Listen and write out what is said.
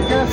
Meu quero